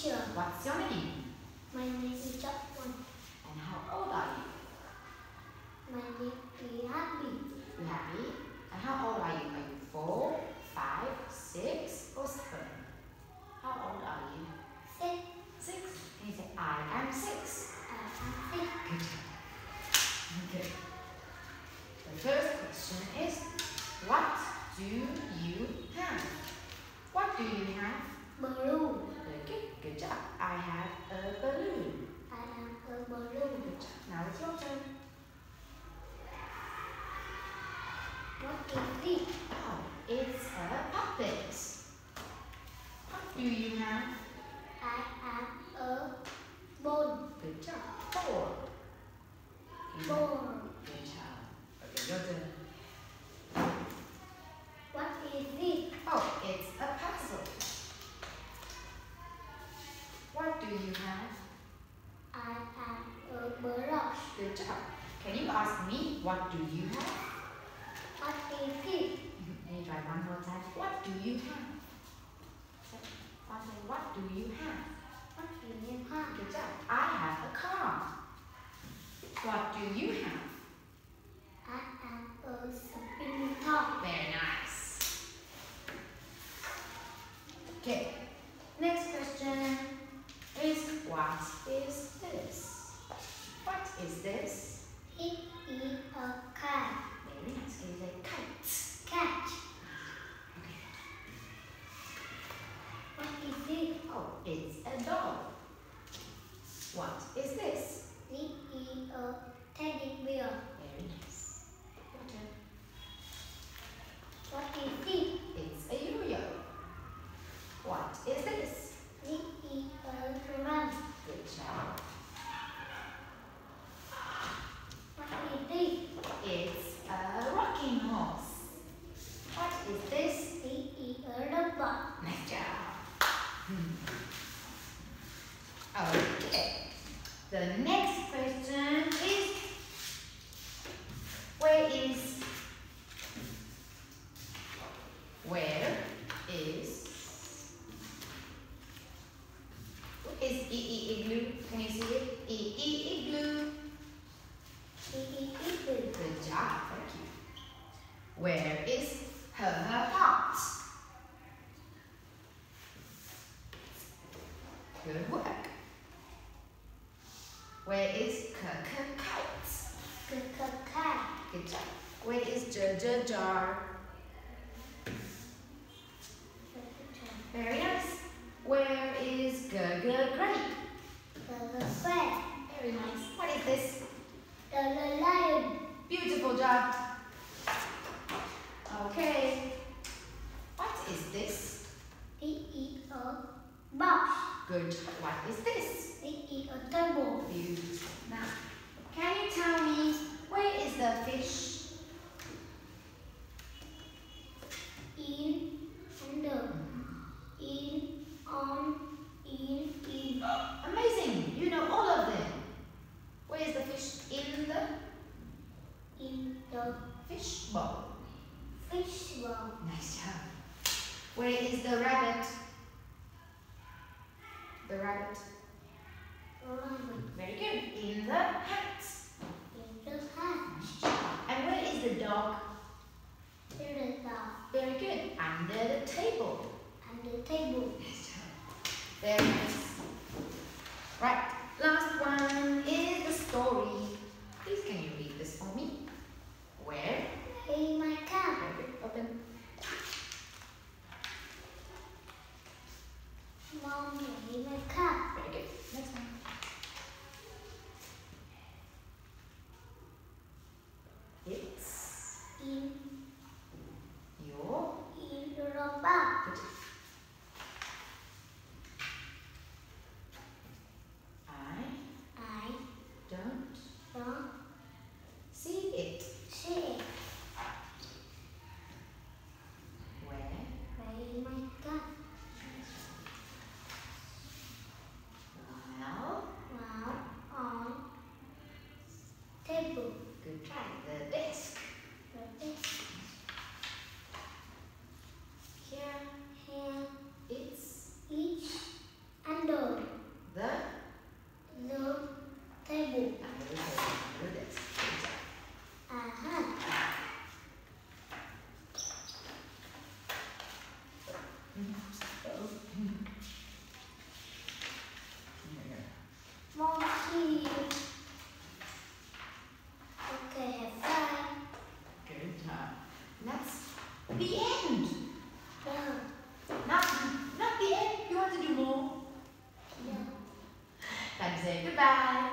teacher. What's your name? My name is Chapman. And how old are you? My name is Happy. You happy? And how old are you? Are you four, five, six, or seven? How old are you? Six. Six. Can you say I am six? I am six. Good. Okay. The first question is, what do you have? What do you have? Balloon. Very good. Good job. I have a balloon. I am a balloon. Good job. Now it's your turn. What is this? Oh, it's a puppet. What do you have? I am a ball. Good job. Four. Have- Ball. Good job. Okay, your turn. What is this? Oh, it's a puzzle. What do you have? I am a Good job. Can you ask me what do you have? What is this? Let me try one more time. What do you have? One. What do you have? What do you have? Good job. I have a car. What do you have? I am a spinning top. Very nice. Okay. Next question is what is this? What is this? It is a cat. Very nice. Can you say kite? Cat. Okay. What is it? Oh, it's a dog. What is this? It is a teddy bear. Very nice. Your turn. What is it? It's a yo-yo. What is this? It is a drum. Good job. What is this? It's a rocking horse. What is this? It is a rubber. Nice job. Hmm. Okay. The next question is where is where is is e e igloo? Can you see it? E e igloo. It is igloo. Good job. Thank you. Where is her her heart? Good work. Where is K K kite? Cat. Good job. Where is J J jar? Very nice. Where is G G grape? The fat. Very nice. What is this? The lion. Beautiful job. Okay. What is this? It is a box. Good. What is this? It is a table. Beautiful. Now, can you tell me where is the fish? In, under, in, on, in, in. Amazing. You know all of them. Where is the fish in the In the fish bowl? fish bowl. Nice job. Where is the rabbit? The rabbit. Very good. In the hat. In the hat. And where is the dog? In the dog. Very good. Under the table. And the table. Very nice. Right. 拜。